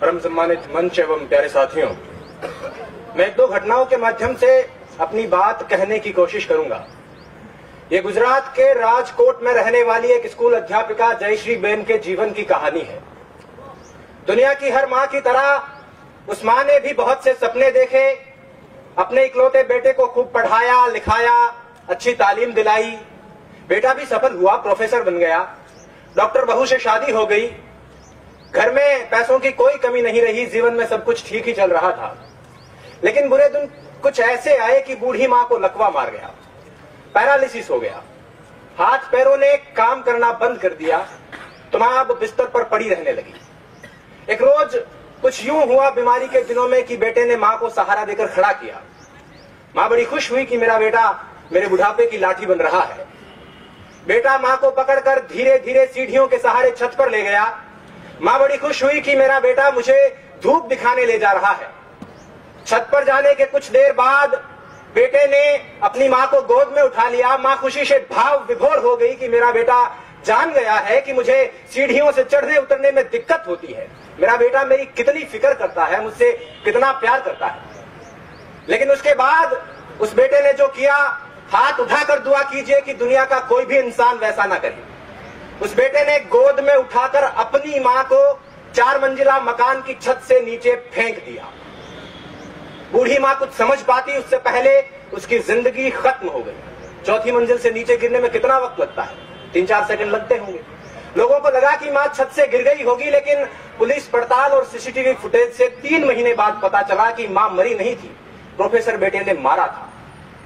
परम सम्मानित मंच एवं प्यारे साथियों, मैं दो घटनाओं के माध्यम से अपनी बात कहने की कोशिश करूँगा। ये गुजरात के राजकोट में रहने वाली एक स्कूल अध्यापिका जयश्री बेन के जीवन की कहानी है। दुनिया की हर माँ की तरह उस माँ ने भी बहुत से सपने देखे, अपने इकलौते बेटे को खूब पढ़ाया, लिखाया, अच्छी तालीम दिलाई। बेटा भी सफल हुआ, प्रोफेसर बन गया। डॉक्टर बहू से शादी हो गई। घर में पैसों की कोई कमी नहीं रही, जीवन में सब कुछ ठीक ही चल रहा था। लेकिन बुरे दिन कुछ ऐसे आए कि बूढ़ी माँ को लकवा मार गया, पैरालिसिस हो गया। हाथ पैरों ने काम करना बंद कर दिया तो माँ अब बिस्तर पर पड़ी रहने लगी। एक रोज कुछ यूँ हुआ बीमारी के दिनों में कि बेटे ने माँ को सहारा देकर खड़ा किया। माँ बड़ी खुश हुई कि मेरा बेटा मेरे बुढ़ापे की लाठी बन रहा है। बेटा माँ को पकड़कर धीरे धीरे सीढ़ियों के सहारे छत पर ले गया माँ बड़ी खुश हुई कि मेरा बेटा मुझे धूप दिखाने ले जा रहा है। छत पर जाने के कुछ देर बाद बेटे ने अपनी माँ को गोद में उठा लिया। माँ खुशी से भाव विभोर हो गई कि मेरा बेटा जान गया है कि मुझे सीढ़ियों से चढ़ने उतरने में दिक्कत होती है। मेरा बेटा मेरी कितनी फ़िक्र करता है, मुझसे कितना प्यार करता है। लेकिन उसके बाद उस बेटे ने जो किया, हाथ उठाकर दुआ कीजिए कि दुनिया का कोई भी इंसान वैसा ना करे। उस बेटे ने गोद में उठाकर अपनी माँ को चार मंजिला मकान की छत से नीचे फेंक दिया। बूढ़ी माँ कुछ समझ पाती, उससे पहले उसकी ज़िंदगी खत्म हो गई। चौथी मंजिल से नीचे गिरने में कितना वक्त लगता है? तीन चार सेकंड लगते होंगे। लोगों को लगा कि माँ छत से गिर गई होगी, लेकिन पुलिस पड़ताल और सीसीटीवी फुटेज से तीन महीने बाद पता चला कि माँ मरी नहीं थी। प्रोफेसर बेटे ने मारा था।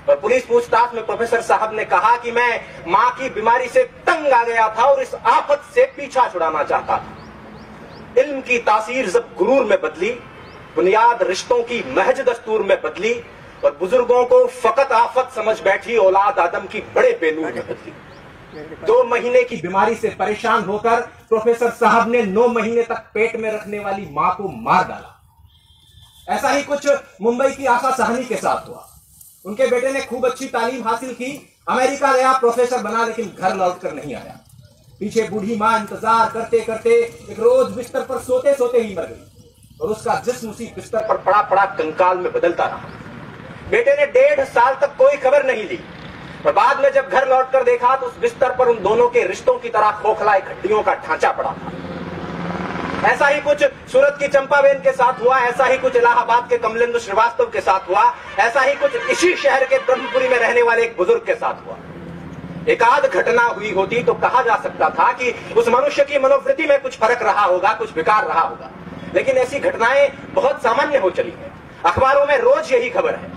और पुलिस पूछताछ में प्रोफेसर साहब ने कहा कि मैं माँ की बीमारी से तंग आ गया था और इस आफत से पीछा छुड़ाना चाहता था। इल्म की तासीर जब गुरूर में बदली, बुनियाद रिश्तों की महज दस्तूर में बदली और बुज़ुर्गों को फकत आफत समझ बैठी, औलाद आदम की बड़े बेनूर में बदली। दो महीने की बीमारी से परेशान होकर प्रोफेसर साहब ने नौ महीने तक पेट में रखने वाली माँ को मार डाला। ऐसा ही कुछ मुंबई की आशा सहनी के साथ हुआ। उनके बेटे ने खूब अच्छी तालीम हासिल की। अमेरिका गया, प्रोफेसर बना, लेकिन घर लौटकर नहीं आया। पीछे बूढ़ी माँ इंतज़ार करते करते एक रोज बिस्तर पर सोते सोते ही मर गई और उसका जिस्म उसी बिस्तर पर पड़ा पड़ा कंकाल में बदलता रहा। बेटे ने डेढ़ साल तक कोई खबर नहीं ली और बाद में जब घर लौट कर देखा तो उस बिस्तर पर उन दोनों के रिश्तों की तरह खोखला हड्डियों का ढांचा पड़ा था। ऐसा ही कुछ सूरत की चंपाबेन के साथ हुआ, ऐसा ही कुछ इलाहाबाद के कमलेंद्र श्रीवास्तव के साथ हुआ, ऐसा ही कुछ इसी शहर के ब्रह्मपुरी में रहने वाले एक बुज़ुर्ग के साथ हुआ। एक आध घटना हुई होती तो कहा जा सकता था कि उस मनुष्य की मनोवृत्ति में कुछ फ़र्क रहा होगा, कुछ विकार रहा होगा। लेकिन ऐसी घटनाएँ बहुत सामान्य हो चली है। अखबारों में रोज यही खबर है।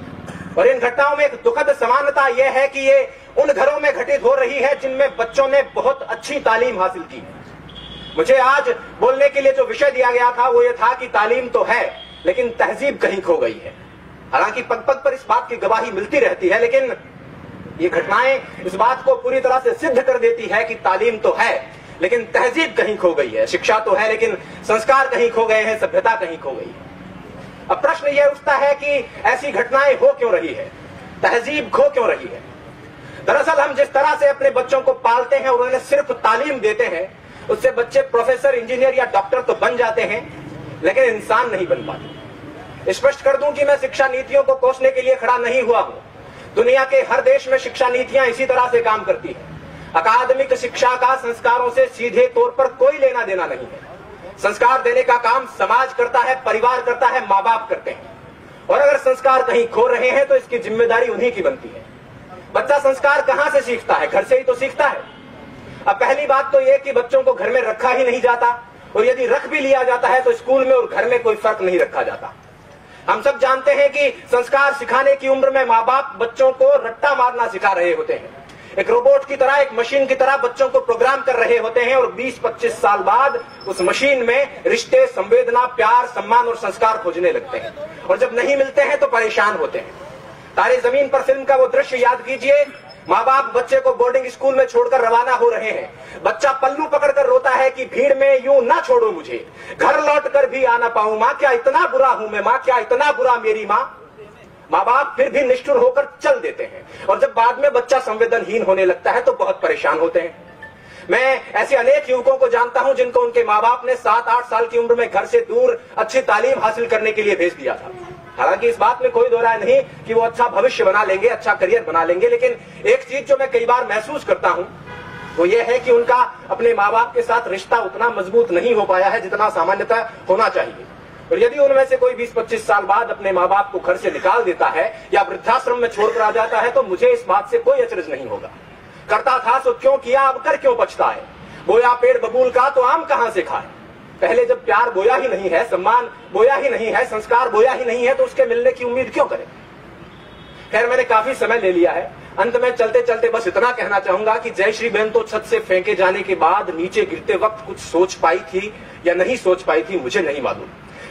और इन घटनाओं में एक दुखद समानता यह है कि ये उन घरों में घटित हो रही है जिनमें बच्चों ने बहुत अच्छी तालीम हासिल की मुझे आज बोलने के लिए जो विषय दिया गया था, वो ये था कि तालीम तो है, लेकिन तहजीब कहीं खो गई है। हालाँकि पग पग पर इस बात की गवाही मिलती रहती है, लेकिन ये घटनाएँ इस बात को पूरी तरह से सिद्ध कर देती है कि तालीम तो है, लेकिन तहजीब कहीं खो गई है। शिक्षा तो है, लेकिन संस्कार कहीं खो गए हैं, सभ्यता कहीं खो गई है। अब प्रश्न यह उठता है कि ऐसी घटनाएँ हो क्यों रही है? तहजीब खो क्यों रही है? दरअसल हम जिस तरह से अपने बच्चों को पालते हैं, और उन्हें सिर्फ़ तालीम देते हैं उससे बच्चे प्रोफेसर, इंजीनियर या डॉक्टर तो बन जाते हैं, लेकिन इंसान नहीं बन पाते। स्पष्ट कर दूँ कि मैं शिक्षा नीतियों को कोसने के लिए खड़ा नहीं हुआ हूँ। दुनिया के हर देश में शिक्षा नीतियाँ इसी तरह से काम करती है। अकादमिक शिक्षा का संस्कारों से सीधे तौर पर कोई लेना देना नहीं है। संस्कार देने का काम समाज करता है, परिवार करता है माँ बाप करते हैं। और अगर संस्कार कहीं खो रहे हैं तो इसकी ज़िम्मेदारी उन्हीं की बनती है। बच्चा संस्कार कहाँ से सीखता है? घर से ही तो सीखता है। अब पहली बात तो यह कि बच्चों को घर में रखा ही नहीं जाता, और यदि रख भी लिया जाता है तो स्कूल में और घर में कोई फ़र्क नहीं रखा जाता। हम सब जानते हैं कि संस्कार सिखाने की उम्र में माँ बाप बच्चों को रट्टा मारना सिखा रहे होते हैं। एक रोबोट की तरह, एक मशीन की तरह बच्चों को प्रोग्राम कर रहे होते हैं, और 20-25 साल बाद उस मशीन में रिश्ते, संवेदना, प्यार, सम्मान और संस्कार खोजने लगते हैं। और जब नहीं मिलते हैं तो परेशान होते हैं। तारे ज़मीन पर फ़िल्म का वो दृश्य याद कीजिए माँ बाप बच्चे को बोर्डिंग स्कूल में छोड़कर रवाना हो रहे हैं। बच्चा पल्लू पकड़कर रोता है कि भीड़ में यूँ ना छोड़ो मुझे। घर लौट कर भी आना पाऊँ। माँ, क्या इतना बुरा हूँ मैं? माँ, क्या इतना बुरा मेरी माँ? माँ बाप फिर भी निष्ठुर होकर चल देते हैं। और जब बाद में बच्चा संवेदनहीन होने लगता है तो बहुत परेशान होते हैं। मैं ऐसे अनेक युवकों को जानता हूँ जिनको उनके माँ बाप ने सात आठ साल की उम्र में घर से दूर अच्छी तालीम हासिल करने के लिए भेज दिया था। हालाँकि इस बात में कोई दो राय नहीं कि वो अच्छा भविष्य बना लेंगे अच्छा करियर बना लेंगे, लेकिन एक चीज़ जो मैं कई बार महसूस करता हूँ, वो ये है कि उनका अपने माँ बाप के साथ रिश्ता उतना मज़बूत नहीं हो पाया है जितना सामान्यतः होना चाहिए। और यदि उनमें से कोई 20-25 साल बाद अपने माँ बाप को घर से निकाल देता है या वृद्धाश्रम में छोड़कर आ जाता है तो मुझे इस बात से कोई अचरज नहीं होगा। करता था तो क्यों किया, अब कर क्यों बचता है बोया पेड़ बबूल का तो आम कहाँ से खाए? पहले जब प्यार बोया ही नहीं है, सम्मान बोया ही नहीं है, संस्कार बोया ही नहीं है तो उसके मिलने की उम्मीद क्यों करें? खैर, मैंने काफ़ी समय ले लिया है। अंत में चलते चलते बस इतना कहना चाहूँगा कि जय श्री बहन तो छत से फेंके जाने के बाद नीचे गिरते वक्त कुछ सोच पाई थी या नहीं सोच पाई थी, मुझे नहीं मालूम।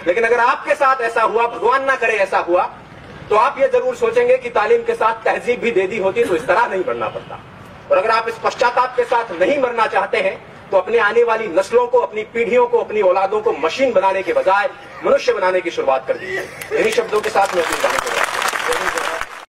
लेकिन अगर आपके साथ ऐसा हुआ, भगवान ना करे ऐसा हुआ तो आप ये ज़रूर सोचेंगे कि तालीम के साथ तहजीब भी दे दी होती तो इस तरह नहीं बढ़ना पड़ता। और अगर आप इस पश्चाताप के साथ नहीं मरना चाहते हैं तो अपने आने वाली नस्लों को, अपनी पीढ़ियों को, अपनी औलादों को मशीन बनाने के बजाय मनुष्य बनाने की शुरुआत कर दीजिए इन्हीं शब्दों के साथ मैं अपनी